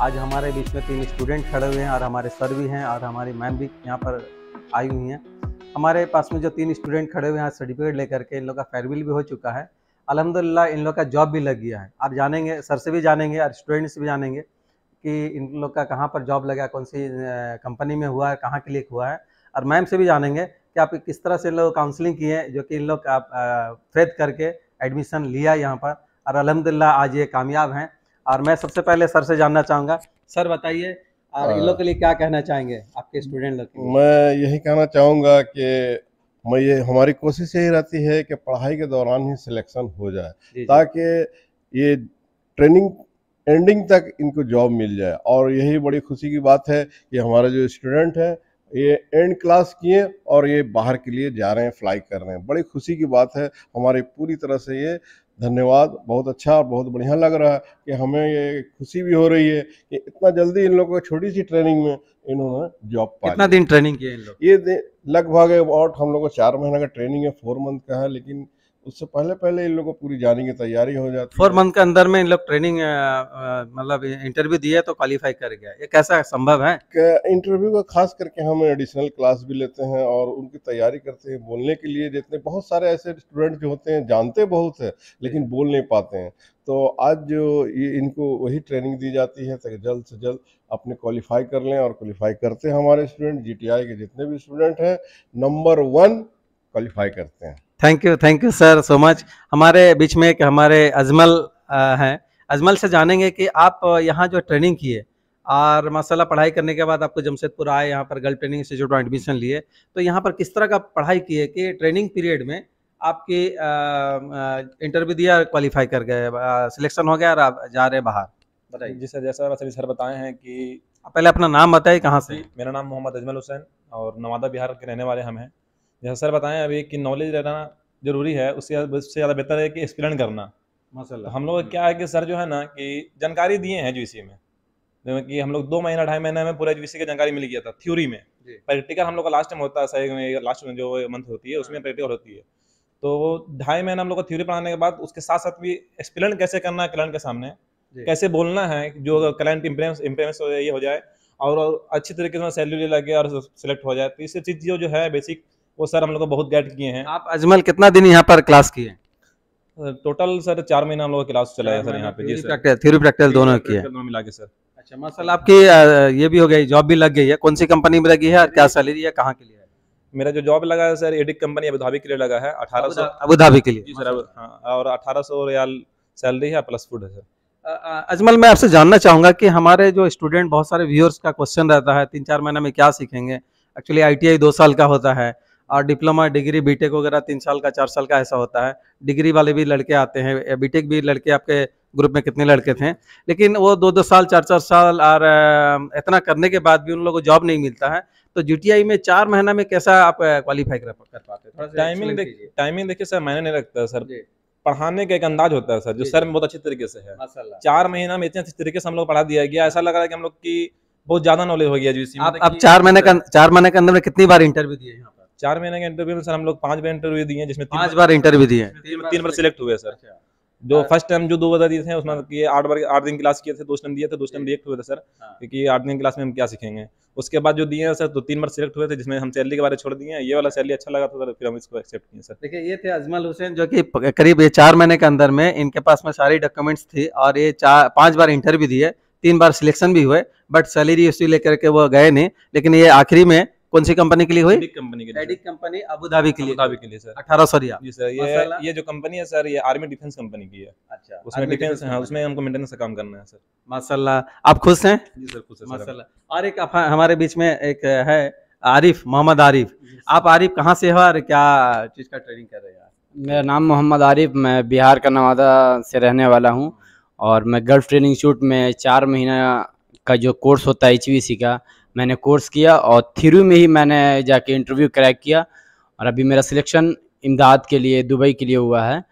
आज हमारे बीच में तीन स्टूडेंट खड़े हुए हैं और हमारे सर भी हैं और हमारी मैम भी यहाँ पर आई हुई हैं। हमारे पास में जो तीन स्टूडेंट खड़े हुए हैं सर्टिफिकेट लेकर के इन लोग का फेयरवेल भी हो चुका है। अलहमदिल्ला, इन लोग का जॉब भी लग गया है। आप जानेंगे सर से भी जानेंगे और स्टूडेंट से भी जानेंगे कि इन लोग का कहाँ पर जॉब लगा, कौन सी कंपनी में हुआ है, कहाँ क्लिक हुआ है। और मैम से भी जानेंगे कि आप किस तरह से इन लोग काउंसलिंग किए जो कि इन लोग आप फेद करके एडमिशन लिया यहाँ पर। और अलहमदिल्ला, आज ये कामयाब हैं। और मैं सबसे पहले सर से जानना चाहूँगा। सर बताइए और इन लोग के लिए क्या कहना चाहेंगे आपके स्टूडेंट लोग मैं यही कहना चाहूँगा कि मैं ये हमारी कोशिश यही रहती है कि पढ़ाई के दौरान ही सिलेक्शन हो जाए ताकि ये ट्रेनिंग एंडिंग तक इनको जॉब मिल जाए। और यही बड़ी खुशी की बात है कि हमारे जो स्टूडेंट हैं ये एंड क्लास किए और ये बाहर के लिए जा रहे हैं फ्लाई कर रहे हैं। बड़ी खुशी की बात है हमारी पूरी तरह से ये धन्यवाद बहुत अच्छा और बहुत बढ़िया लग रहा है कि हमें ये खुशी भी हो रही है कि इतना जल्दी इन लोगों को छोटी सी ट्रेनिंग में इन्होंने जॉब पा कितना दिन ट्रेनिंग किया इन लोग ये लगभग अबाउट हम लोग को चार महीने का ट्रेनिंग है फोर मंथ का है लेकिन उससे पहले पहले इन लोगों को पूरी जाने की तैयारी हो जाती फोर मंथ के अंदर में इन लोग ट्रेनिंग मतलब इंटरव्यू दिए तो क्वालिफाई कर गया। ये कैसा संभव है? इंटरव्यू का खास करके हम एडिशनल क्लास भी लेते हैं और उनकी तैयारी करते हैं बोलने के लिए। जितने बहुत सारे ऐसे स्टूडेंट जो होते हैं जानते बहुत है लेकिन बोल नहीं पाते हैं। तो आज जो ये इनको वही ट्रेनिंग दी जाती है ताकि जल्द से जल्द अपने क्वालिफाई कर लें और क्वालिफाई करते हैं हमारे स्टूडेंट जीटीआई के जितने भी स्टूडेंट हैं नंबर वन क्वालिफाई करते हैं। Thank you thank you sir so much हमारे बीच में एक हमारे अजमल हैं। अजमल से जानेंगे कि आप यहाँ जो ट्रेनिंग किए और माशाल्लाह पढ़ाई करने के बाद आपको जमशेदपुर आए यहाँ पर गर्ल ट्रेनिंग इंस्टीट्यूट में एडमिशन लिए तो यहाँ पर किस तरह का पढ़ाई किए कि ट्रेनिंग पीरियड में आपकी इंटरव्यू दिया क्वालिफाई कर गए सिलेक्शन हो गया और आप जा रहे बाहर। बताइए। जी सर जैसा सभी सर बताए हैं कि पहले अपना नाम बताइए कहाँ से? मेरा नाम मोहम्मद अजमल हुसैन और नवादा बिहार के रहने वाले हम हैं। जैसा सर बताएँ अभी कि नॉलेज रहना ज़रूरी है उससे उससे ज़्यादा बेहतर है कि एक्सप्लेन करना। माशा हम लोग क्या है कि सर जो है ना कि जानकारी दिए हैं जो इसी में। जैसे कि हम लोग दो महीना ढाई महीने में पूरा यूसी की जानकारी मिल गया था थ्योरी में। प्रैक्टिकल हम लोग का लास्ट टाइम होता है सही लास्ट में जो मंथ होती है उसमें प्रैक्टिकल होती है। तो ढाई महीना हम लोग को थ्योरी पढ़ाने के बाद उसके साथ साथ भी एक्सप्लेन कैसे करना है क्लाइंट के सामने कैसे बोलना है जो क्लाइंट इम्प्रेस इम्प्रेस ये हो जाए और अच्छी तरीके से सैलरी लगे और सिलेक्ट हो जाए तो इससे चीज़ जो है बेसिक वो सर हम लोग को बहुत गाइड किए हैं। आप अजमल कितना दिन यहाँ पर क्लास किए? टोटल सर चार महीना हम लोग क्लास चलाया सर यहाँ पे। थ्योरी प्रैक्टिकल दोनों किए। मिला के सर। अच्छा माशाल्लाह आपकी ये भी हो गई जॉब भी लग गई है। कौन सी कंपनी में लगी है और क्या सैलरी है कहाँ के लिए मेरा जो जॉब लगा है सर एडिक कंपनी अबू धाबी के लिए लगा है अठारह सौ अबू धाबी के लिए। जी सर हाँ और अठारह सौ रियाल सैलरी है प्लस फ़ूड है सर। अजमल मैं आपसे जानना चाहूँगा कि हमारे जो स्टूडेंट बहुत सारे व्यूअर्स का क्वेश्चन रहता है तीन चार महीने में क्या सीखेंगे? एक्चुअली आईटीआई दो साल का होता है। और डिप्लोमा डिग्री बीटेक वगैरह तीन साल का चार साल का ऐसा होता है। डिग्री वाले भी लड़के आते हैं बीटेक भी लड़के आपके ग्रुप में कितने लड़के थे लेकिन वो दो दो साल चार चार साल और इतना करने के बाद भी उन लोगों को जॉब नहीं मिलता है। तो जीटीआई में चार महीना में कैसा आप क्वालिफाई कर, पाते हैं? टाइमिंग देखिए टाइमिंग देखिए सर मैंने नहीं रखता सर। पढ़ाने का एक अंदाज होता है सर जो सर बहुत अच्छी तरीके से है। चार महीना में इतने अच्छे तरीके से हम लोग पढ़ा दिया गया ऐसा लग रहा है कि हम लोग की बहुत ज़्यादा नॉलेज हो गया जो इसी में। अब चार महीने का चार महीने के अंदर में कितनी बार इंटरव्यू दिए यहाँ चार महीने के इंटरव्यू में सर हम लोग पाँच बार इंटरव्यू दिए जिसमें पाँच बार इंटरव्यू दिए तीन बार सिलेक्ट हुए सर। अच्छा। जो फ़र्स्ट टाइम जो दो बता दिए थे उसमें कि आठ बार आठ दिन क्लास किए थे दो टाइम दिए थे दो टाइम रिएक्ट हुए थे सर हाँ। क्योंकि आठ दिन क्लास में हम क्या सीखेंगे। उसके बाद जो दिए हैं सर तो तीन बार सिलेक्ट हुए थे जिसमें हम सैलरी के बारे छोड़ दिए ये वाला सैलरी अच्छा लगा था सर फिर हम इसको एक्सेप्ट किए सर। देखिए ये थे अजमल हुसैन जो कि करीब ये चार महीने के अंदर में इनके पास में सारी डॉक्यूमेंट्स थी और ये चार पाँच बार इंटरव्यू दिए तीन बार सिलेक्शन भी हुए बट सैलरी उसी लेकर के वो गए नहीं लेकिन ये आखिरी में कौन सी कंपनी के लिए हुई कंपनी के लिए कंपनी अबू धाबी के लिए। धाबी के लिए सर अठारह सौ रिया। जी सर ये ये जो कंपनी है सर ये आर्मी डिफेंस कंपनी की है। अच्छा। उसमें डिफेंस है उसमें हमको मेंटेनेंस का काम करना है सर माशाल्लाह। आप खुश हैं? जी सर खुश है माशाल्लाह। और एक हमारे बीच में एक है आरिफ मोहम्मद आरिफ। आप आरिफ कहाँ से हो और क्या चीज़ का ट्रेनिंग कर रहे हैं मेरा नाम मोहम्मद आरिफ मैं बिहार का नवादा से रहने वाला हूँ। और मैं गल्फ ट्रेनिंग शूट में चार महीना का जो कोर्स होता है एचवीसी का मैंने कोर्स किया और थ्रू में ही मैंने जाके इंटरव्यू क्रैक किया। और अभी मेरा सिलेक्शन इमदाद के लिए, दुबई के लिए हुआ है,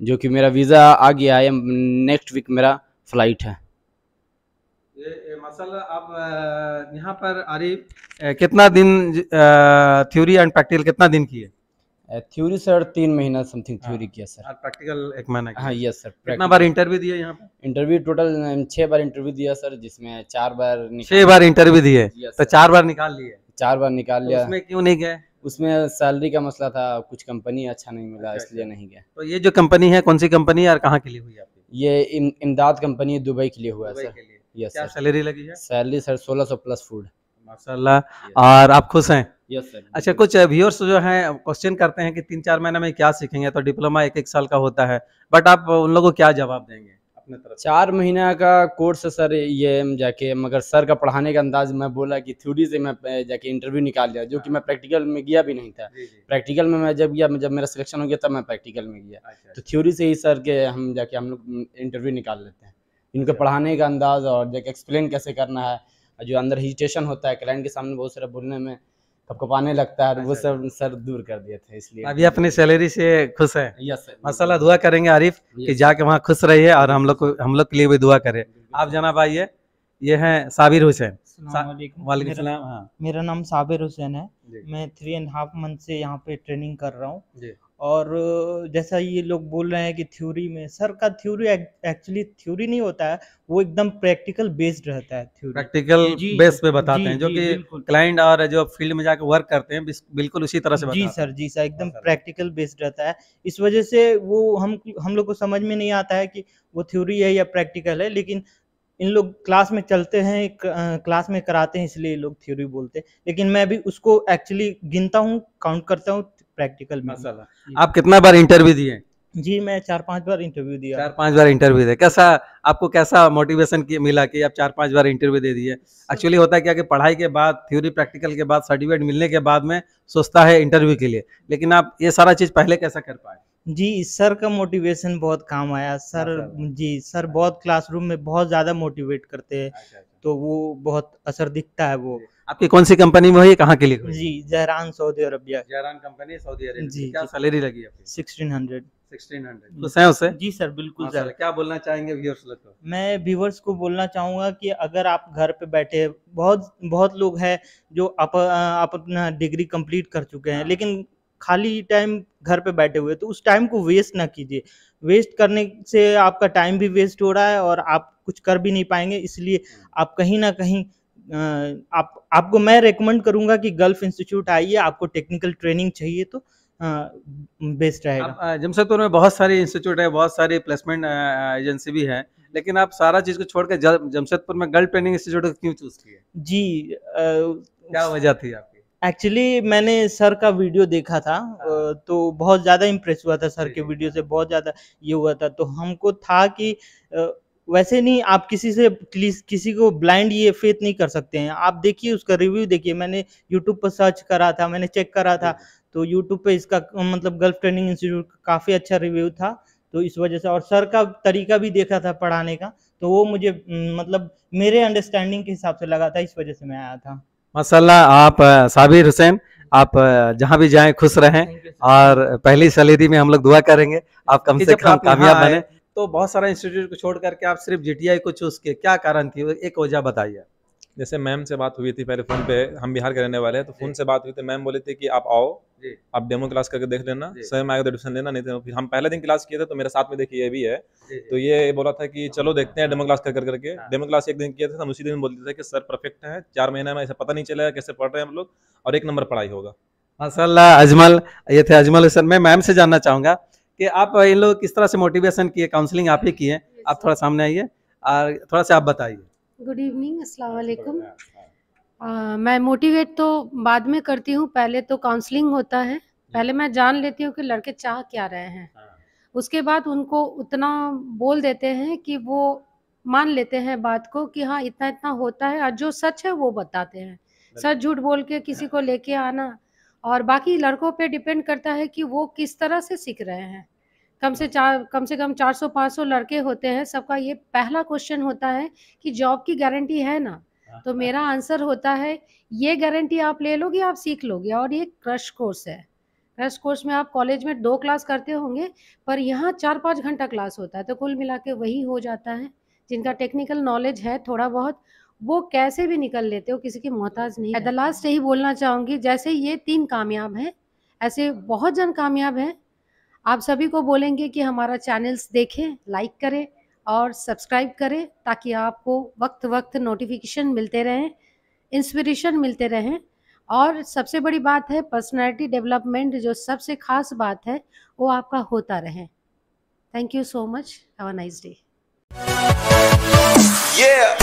जो कि मेरा वीज़ा आ गया है। नेक्स्ट वीक मेरा फ़्लाइट है। आप यहाँ पर आरिफ कितना दिन थ्योरी एंड प्रैक्टिकल कितना दिन किए? थ्योरी सर तीन महीना समथिंग हाँ। थ्योरी किया सर प्रैक्टिकल एक महीना हाँ यस सर कितना बार इंटरव्यू दिया यहाँ पे? इंटरव्यू टोटल छह बार इंटरव्यू दिया सर जिसमें चार बार छह बार इंटरव्यू दिए? तो चार बार निकाल लिए? चार बार निकाल तो लिया। उसमें क्यों नहीं गए? उसमें सैलरी का मसला था कुछ कंपनी अच्छा नहीं मिला अच्छा, इसलिए नहीं गया तो ये जो कंपनी है कौन सी कंपनी है और कहाँ के लिए हुई आपकी? ये इमदाद कंपनी दुबई के लिए हुआ है सर यस सर सैलरी लगी है? सैलरी सर सोलह सौ प्लस फ़ूड माशाल्लाह। और आप खुश हैं? यस सर अच्छा कुछ व्यूअर्स जो हैं क्वेश्चन करते हैं कि तीन चार महीने में क्या सीखेंगे? तो डिप्लोमा एक एक साल का होता है बट आप उन लोगों को क्या जवाब देंगे अपने तरफ़ चार महीना का कोर्स है सर ये जाके मगर सर का पढ़ाने का अंदाज मैं बोला कि थ्योरी से मैं जाके इंटरव्यू निकाल लिया जो कि मैं प्रैक्टिकल में गया भी नहीं था। प्रैक्टिकल में मैं जब गया जब मेरा सिलेक्शन हो गया तब मैं प्रैक्टिकल में गया। अच्छा, तो थ्योरी से ही सर के हम जाके हम लोग इंटरव्यू निकाल लेते हैं। इनके पढ़ाने का अंदाज और जाके एक्सप्लेन कैसे करना है जो अंदर हिजिटेशन होता है क्लाइंट के सामने बहुत सारा बोलने में कपकपाने लगता है वो अच्छा, सब सर दूर कर दिए थे इसलिए। अभी अपनी सैलरी से खुश है। यस सर माशाल्लाह दुआ करेंगे आरिफ कि जाके वहाँ खुश रहिए और हम लोग को हम लोग के लिए भी दुआ करें। आप जनाब आइए। ये हैं साबिर हुसैन। वालेकुम मेरा- सलाम हाँ। मेरा नाम साबिर हुसैन है। मैं थ्री एंड हाफ़ मंथ से यहाँ पे ट्रेनिंग कर रहा हूँ। और जैसा ये लोग बोल रहे हैं कि थ्योरी में सर का थ्योरी एक्चुअली थ्योरी नहीं होता है वो एकदम प्रैक्टिकल बेस्ड रहता है थ्योरी प्रैक्टिकल बेस पे बताते जी, हैं जो जी, कि क्लाइंट और जो फ़ील्ड में जाकर वर्क करते हैं बिल्कुल उसी तरह से जी सर जी सर एकदम प्रैक्टिकल बेस्ड रहता है। इस वजह से वो हम हम लोग को समझ में नहीं आता है कि वो थ्योरी है या प्रैक्टिकल है लेकिन इन लोग क्लास में चलते हैं क्लास में कराते हैं इसलिए लोग थ्योरी बोलते हैं। लेकिन मैं भी उसको एक्चुअली गिनता हूँ काउंट करता हूँ प्रैक्टिकल में। आप कितना बार इंटरव्यू दिए? जी मैं चार पाँच बार इंटरव्यू दिया। चार पाँच बार इंटरव्यू दिए। कैसा आपको कैसा मोटिवेशन की मिला कि आप चार पाँच बार इंटरव्यू दे दिए? एक्चुअली होता है क्या कि पढ़ाई के बाद थ्योरी प्रैक्टिकल के बाद सर्टिफिकेट मिलने के बाद में सोचता है इंटरव्यू के लिए। लेकिन आप ये सारा चीज़ पहले कैसा कर पाए? जी सर का मोटिवेशन बहुत काम आया। सर। जी सर बहुत क्लासरूम में बहुत ज़्यादा मोटिवेट करते हैं। तो वो बहुत असर दिखता है वो। आपकी कौन सी कंपनी में हुई कहाँ के लिए जी Dhahran Saudi Arabia. Dhahran company Saudi Arabia. जी, क्या सैलरी लगी आपकी? सिक्सटीन हंड्रेड सिक्सटीन हंड्रेड खुश हैं उससे जी सर बिल्कुल सर। क्या बोलना चाहेंगे व्यूअर्स लोग को? मैं व्यूवर्स को बोलना चाहूँगा कि अगर आप घर पे बैठे बहुत बहुत लोग हैं जो आप अपना डिग्री कंप्लीट कर चुके हैं। हाँ। लेकिन खाली टाइम घर पे बैठे हुए तो उस टाइम को वेस्ट ना कीजिए। वेस्ट करने से आपका टाइम भी वेस्ट हो रहा है और आप कुछ कर भी नहीं पाएँगे इसलिए आप कहीं ना कहीं आप आपको मैं रेकमेंड करूँगा कि गल्फ इंस्टीट्यूट आइए आपको टेक्निकल ट्रेनिंग चाहिए तो बेस्ट रहेगा। जमशेदपुर में बहुत सारे इंस्टीट्यूट है बहुत सारी प्लेसमेंट एजेंसी भी है लेकिन आप सारा चीज़ को छोड़ के जमशेदपुर में गर्ल ट्रेनिंग इंस्टीट्यूट क्यों चूज़ किए? जी आ, क्या वजह थी आपकी? एक्चुअली मैंने सर का वीडियो देखा था तो बहुत ज़्यादा इम्प्रेस हुआ था सर के वीडियो हाँ। से बहुत ज़्यादा ये हुआ था। तो हमको था कि वैसे नहीं आप किसी से किस- किसी को ब्लाइंड ये फेथ नहीं कर सकते हैं। आप देखिए उसका रिव्यू देखिए मैंने यूट्यूब पर सर्च करा था मैंने चेक करा था। तो यूट्यूब पे इसका मतलब गल्फ ट्रेनिंग इंस्टीट्यूट का काफ़ी अच्छा रिव्यू था। तो इस वजह से और सर का तरीका भी देखा था पढ़ाने का तो वो मुझे मतलब मेरे अंडरस्टैंडिंग के हिसाब से लगा था इस वजह से मैं आया था। माशाल्लाह आप साबिर हुसैन आप जहाँ भी जाएँ खुश रहें. और पहली सलीदी में हम लोग दुआ करेंगे। आप कम से कम कामयाब बने। तो बहुत सारा इंस्टीट्यूट को छोड़ करके आप सिर्फ़ जीटीआई को चूज़ किए। क्या कारण थी? एक वजह बताइए। जैसे मैम से बात हुई थी पहले फ़ोन पे हम बिहार के रहने वाले हैं तो फ़ोन से बात हुई थी मैम बोले थे कि आप आओ आप डेमो क्लास करके देख लेना। स्वयं आएगा तो एडमिशन लेना नहीं तो फिर हम पहले दिन क्लास किए थे तो मेरे साथ में देखिए ये भी है। तो ये बोला था कि चलो देखते हैं डेमो क्लास कर कर करके। हाँ। डेमो क्लास एक दिन किए थे हम उसी दिन बोलते थे कि सर परफेक्ट है चार महीने में ऐसा पता नहीं चलेगा कैसे पढ़ रहे हैं हम लोग और एक नंबर पढ़ाई होगा। माशाल्लाह अजमल ये थे अजमल हुसैन मैं मैम से जानना चाहूँगा कि आप इन लोग किस तरह से मोटिवेशन किए काउंसलिंग आप ही किए आप थोड़ा सामने आइए और थोड़ा सा आप बताइए। गुड इवनिंग अस्सलाम वालेकुम मैं मोटिवेट तो बाद में करती हूँ पहले तो काउंसलिंग होता है। पहले मैं जान लेती हूँ कि लड़के चाह क्या रहे हैं। उसके बाद उनको उतना बोल देते हैं कि वो मान लेते हैं बात को कि हाँ इतना इतना होता है और जो सच है वो बताते हैं। सच झूठ बोल के किसी को लेके आना और बाकी लड़कों पे डिपेंड करता है कि वो किस तरह से सीख रहे हैं। कम से चार कम से कम 400-500 लड़के होते हैं सबका ये पहला क्वेश्चन होता है कि जॉब की गारंटी है ना? तो मेरा आंसर होता है ये गारंटी आप ले लोगे आप सीख लोगे और ये क्रश कोर्स है। क्रश कोर्स में आप कॉलेज में दो क्लास करते होंगे पर यहाँ चार पाँच घंटा क्लास होता है तो कुल मिला के वही हो जाता है। जिनका टेक्निकल नॉलेज है थोड़ा बहुत वो कैसे भी निकल लेते हो किसी की मोहताज नहीं द लास्ट यही बोलना चाहूँगी जैसे ये तीन कामयाब हैं ऐसे बहुत जन कामयाब हैं आप सभी को बोलेंगे कि हमारा चैनल्स देखें लाइक करें और सब्सक्राइब करें ताकि आपको वक्त वक्त नोटिफिकेशन मिलते रहें इंस्पिरेशन मिलते रहें। और सबसे बड़ी बात है पर्सनालिटी डेवलपमेंट जो सबसे खास बात है, वो आपका होता रहे। Thank you so much have a nice day Yeah.